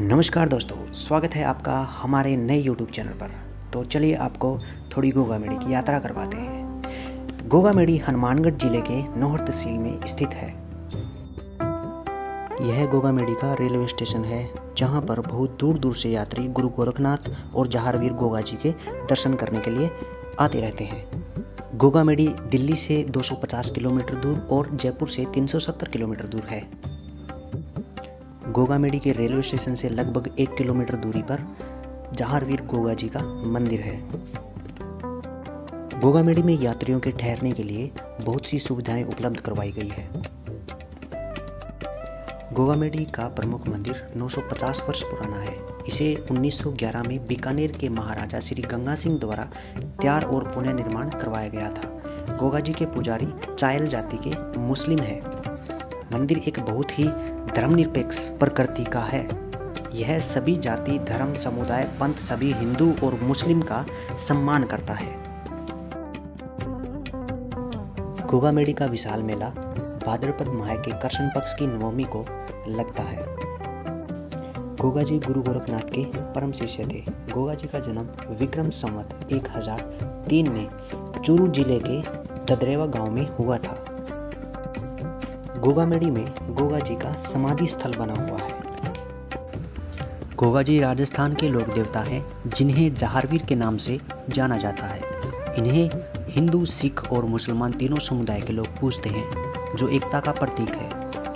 नमस्कार दोस्तों, स्वागत है आपका हमारे नए यूट्यूब चैनल पर। तो चलिए आपको थोड़ी गोगा मेड़ी की यात्रा करवाते हैं। गोगा मेड़ी हनुमानगढ़ ज़िले के नौहर तहसील में स्थित है। यह गोगा मेड़ी का रेलवे स्टेशन है, जहाँ पर बहुत दूर दूर से यात्री गुरु गोरखनाथ और जहारवीर गोगा जी के दर्शन करने के लिए आते रहते हैं। गोगा मेड़ी दिल्ली से 250 किलोमीटर दूर और जयपुर से 370 किलोमीटर दूर है। गोगामेड़ी के रेलवे स्टेशन से लगभग एक किलोमीटर दूरी पर जहारवीर गोगा जी का मंदिर है। गोगामेड़ी में यात्रियों के ठहरने के लिए बहुत सी सुविधाएँ उपलब्ध करवाई गई है। गोगामेड़ी का प्रमुख मंदिर 950 वर्ष पुराना है। इसे 1911 में बीकानेर के महाराजा श्री गंगा सिंह द्वारा तैयार और पुनः निर्माण करवाया गया था। गोगा जी के पुजारी चायल जाति के मुस्लिम हैं। मंदिर एक बहुत ही धर्मनिरपेक्ष प्रकृति का है। यह सभी जाति, धर्म, समुदाय, पंथ, सभी हिंदू और मुस्लिम का सम्मान करता है। गोगामेड़ी का विशाल मेला भाद्रपद माह के कृष्ण पक्ष की नवमी को लगता है। गोगा जी गुरु गोरखनाथ के परम शिष्य थे। गोगा जी का जन्म विक्रम संवत एक हज़ार तीन में चूरू ज़िले के ददरेवा गाँव में हुआ था। गोगामेड़ी में गोगा जी का समाधि स्थल बना हुआ है। गोगा जी राजस्थान के लोक देवता हैं, जिन्हें जहारवीर के नाम से जाना जाता है। इन्हें हिंदू, सिख और मुसलमान तीनों समुदाय के लोग पूजते हैं, जो एकता का प्रतीक है।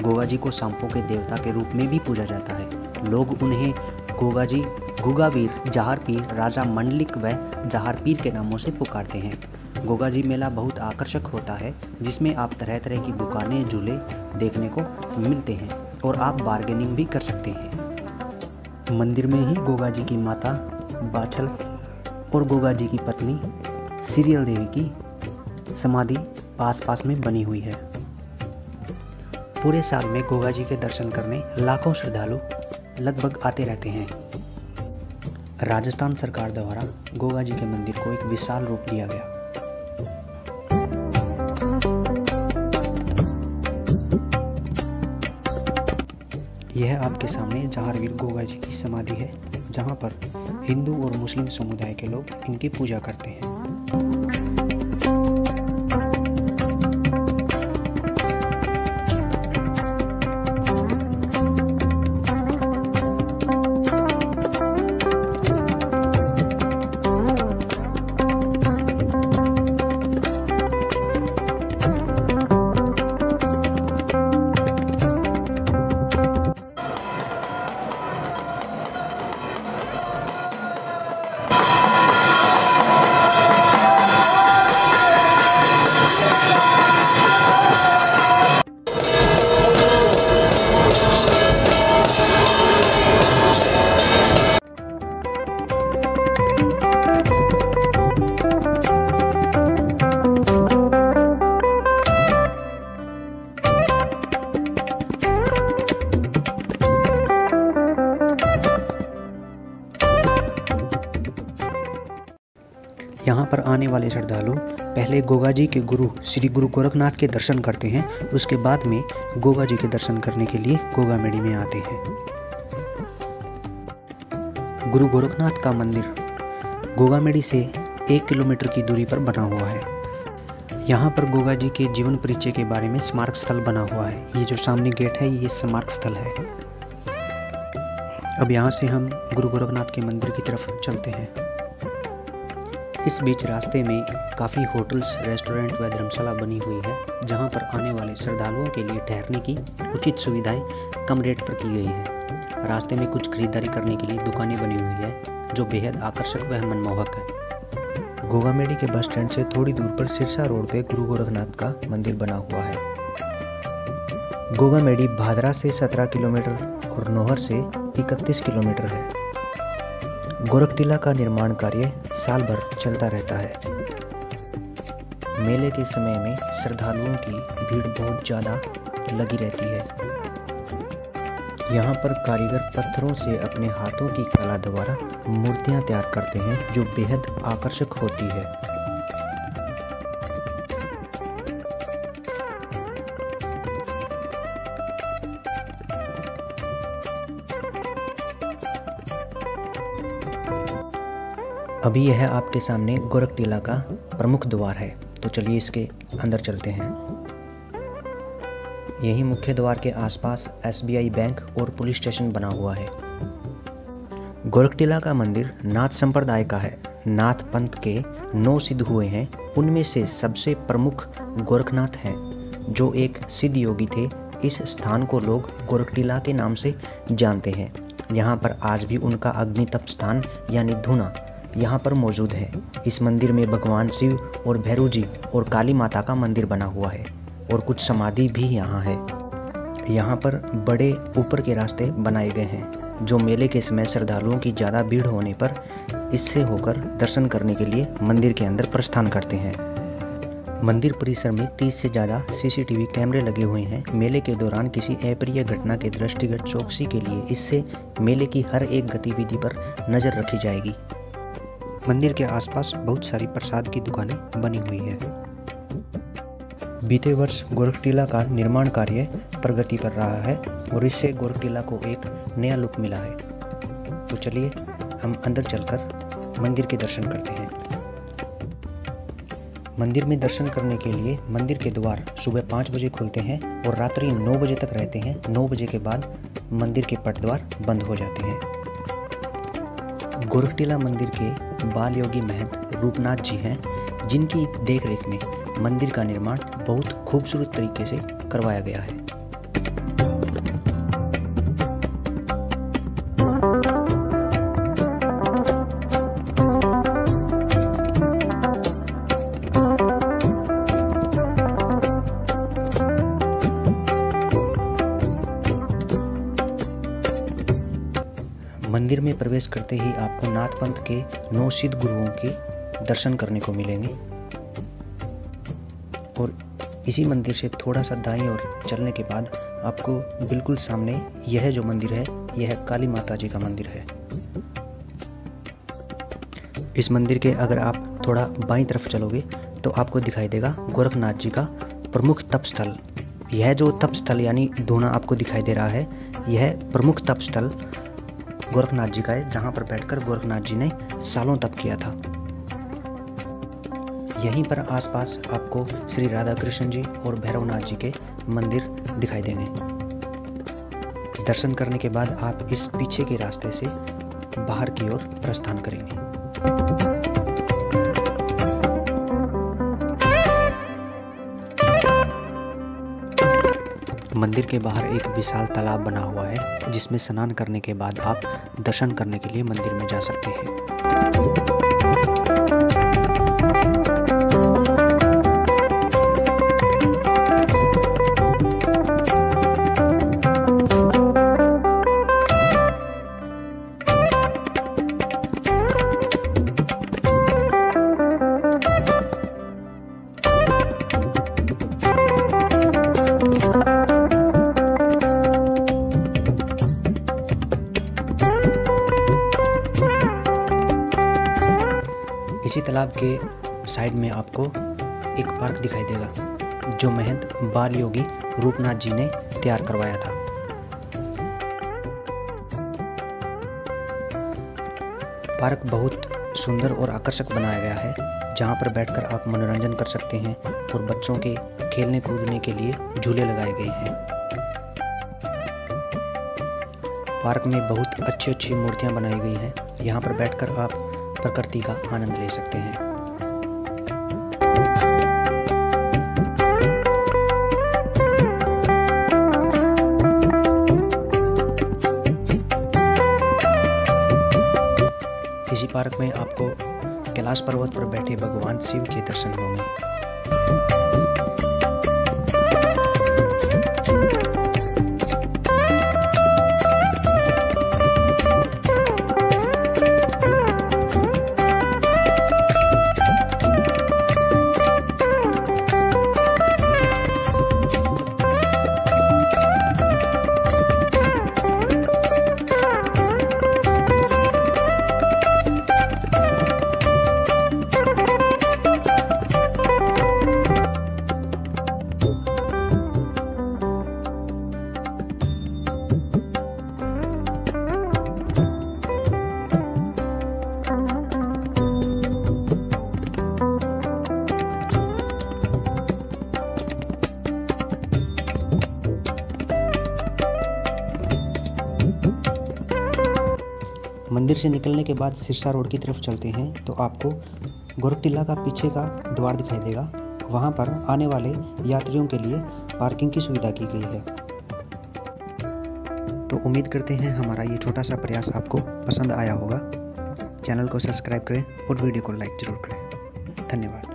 गोगा जी को सांपों के देवता के रूप में भी पूजा जाता है। लोग उन्हें गोगा जी गुगावीर, जहारपीर, राजा मंडलिक व जहारपीर के नामों से पुकारते हैं। गोगा जी मेला बहुत आकर्षक होता है, जिसमें आप तरह तरह की दुकानें, झूले देखने को मिलते हैं और आप बार्गेनिंग भी कर सकते हैं। मंदिर में ही गोगा जी की माता बाछल और गोगा जी की पत्नी सीरियल देवी की समाधि पास पास में बनी हुई है। पूरे साल में गोगा जी के दर्शन करने लाखों श्रद्धालु लगभग आते रहते हैं। राजस्थान सरकार द्वारा गोगा जी के मंदिर को एक विशाल रूप दिया गया। आपके सामने जहारवीर गोगा जी की समाधि है, जहाँ पर हिंदू और मुस्लिम समुदाय के लोग इनकी पूजा करते हैं। पर आने वाले श्रद्धालु पहले गोगा जी के गुरु, श्री गुरु गोरखनाथ के दर्शन करते हैं। उसके बाद में गोगा जी के दर्शन करने के लिए गोगा मेड़ी में आते हैं। गुरु गोरखनाथ का मंदिर गोगा मेड़ी से एक किलोमीटर की दूरी पर बना हुआ है। यहाँ पर गोगा जी के जीवन परिचय के बारे में स्मारक स्थल बना हुआ है। ये जो सामने गेट है, ये स्मारक स्थल है। अब यहाँ से हम गुरु गोरखनाथ के मंदिर की तरफ़ चलते हैं। इस बीच रास्ते में काफ़ी होटल्स, रेस्टोरेंट व धर्मशाला बनी हुई है, जहाँ पर आने वाले श्रद्धालुओं के लिए ठहरने की उचित सुविधाएँ कम रेट पर की गई है। रास्ते में कुछ खरीदारी करने के लिए दुकानें बनी हुई है, जो बेहद आकर्षक व मनमोहक है। गोगामेडी के बस स्टैंड से थोड़ी दूर पर सिरसा रोड पर गुरु गोरखनाथ का मंदिर बना हुआ है। गोगामेडी भादरा से 17 किलोमीटर और नोहर से 31 किलोमीटर है। गोरखटीला का निर्माण कार्य साल भर चलता रहता है। मेले के समय में श्रद्धालुओं की भीड़ बहुत ज़्यादा लगी रहती है। यहाँ पर कारीगर पत्थरों से अपने हाथों की कला द्वारा मूर्तियाँ तैयार करते हैं, जो बेहद आकर्षक होती है। अभी यह आपके सामने गोरख टीला का प्रमुख द्वार है। तो चलिए इसके अंदर चलते हैं। यही मुख्य द्वार के आसपास एसबीआई बैंक और पुलिस स्टेशन बना हुआ है। गोरख टीला का मंदिर नाथ संप्रदाय का है। नाथ पंथ के नौ सिद्ध हुए हैं। उनमें से सबसे प्रमुख गोरखनाथ हैं, जो एक सिद्ध योगी थे। इस स्थान को लोग गोरखटीला के नाम से जानते हैं। यहाँ पर आज भी उनका अग्नि तप स्थान यानी धुना यहाँ पर मौजूद है। इस मंदिर में भगवान शिव और भैरू जी और काली माता का मंदिर बना हुआ है और कुछ समाधि भी यहाँ है। यहाँ पर बड़े ऊपर के रास्ते बनाए गए हैं, जो मेले के समय श्रद्धालुओं की ज़्यादा भीड़ होने पर इससे होकर दर्शन करने के लिए मंदिर के अंदर प्रस्थान करते हैं। मंदिर परिसर में 30 से ज़्यादा सीसीटीवी कैमरे लगे हुए हैं। मेले के दौरान किसी अप्रिय घटना के दृष्टिगत चौकसी के लिए इससे मेले की हर एक गतिविधि पर नज़र रखी जाएगी। मंदिर के आसपास बहुत सारी प्रसाद की दुकानें बनी हुई है। बीते वर्ष गोरखटीला का निर्माण कार्य प्रगति कर रहा है और इससे गोरखटीला को एक नया लुक मिला है। तो चलिए, हम अंदर चलकर मंदिर के दर्शन करते हैं। मंदिर में दर्शन करने के लिए मंदिर के द्वार सुबह पाँच बजे खुलते हैं और रात्रि नौ बजे तक रहते हैं। नौ बजे के बाद मंदिर के पट द्वार बंद हो जाते हैं। गोरखटीला मंदिर के बाल योगी महंत रूपनाथ जी हैं, जिनकी देखरेख में मंदिर का निर्माण बहुत खूबसूरत तरीके से करवाया गया है। मंदिर में प्रवेश करते ही आपको नाथ पंथ के नौ सिद्ध गुरुओं के दर्शन करने को मिलेंगे। और इसी मंदिर से थोड़ा सा दाएँ और चलने के बाद आपको बिल्कुल सामने यह जो मंदिर है, यह काली माता जी का मंदिर है। इस मंदिर के अगर आप थोड़ा बाईं तरफ़ चलोगे तो आपको दिखाई देगा गोरखनाथ जी का प्रमुख तप स्थल। यह जो तप स्थल यानी धोना आपको दिखाई दे रहा है, यह प्रमुख तप स्थल गोरखनाथ जी का है, जहाँ पर बैठकर गोरखनाथ जी ने सालों तप किया था। यहीं पर आसपास आपको श्री राधा कृष्ण जी और भैरवनाथ जी के मंदिर दिखाई देंगे। दर्शन करने के बाद आप इस पीछे के रास्ते से बाहर की ओर प्रस्थान करेंगे। मंदिर के बाहर एक विशाल तालाब बना हुआ है, जिसमें स्नान करने के बाद आप दर्शन करने के लिए मंदिर में जा सकते हैं। इसी तालाब के साइड में आपको एक पार्क दिखाई देगा, जो महंत बाल योगी रूपनाथ जी ने तैयार करवाया था। पार्क बहुत सुंदर और आकर्षक बनाया गया है, जहाँ पर बैठकर आप मनोरंजन कर सकते हैं और बच्चों के खेलने कूदने के लिए झूले लगाए गए हैं। पार्क में बहुत अच्छी अच्छी मूर्तियाँ बनाई गई हैं। यहाँ पर बैठकर आप प्रकृति का आनंद ले सकते हैं। इसी पार्क में आपको कैलाश पर्वत पर बैठे भगवान शिव के दर्शन होंगे। मंदिर से निकलने के बाद सिरसा रोड की तरफ़ चलते हैं तो आपको गोरख टिल्ला का पीछे का द्वार दिखाई देगा। वहाँ पर आने वाले यात्रियों के लिए पार्किंग की सुविधा की गई है। तो उम्मीद करते हैं हमारा ये छोटा सा प्रयास आपको पसंद आया होगा। चैनल को सब्सक्राइब करें और वीडियो को लाइक ज़रूर करें। धन्यवाद।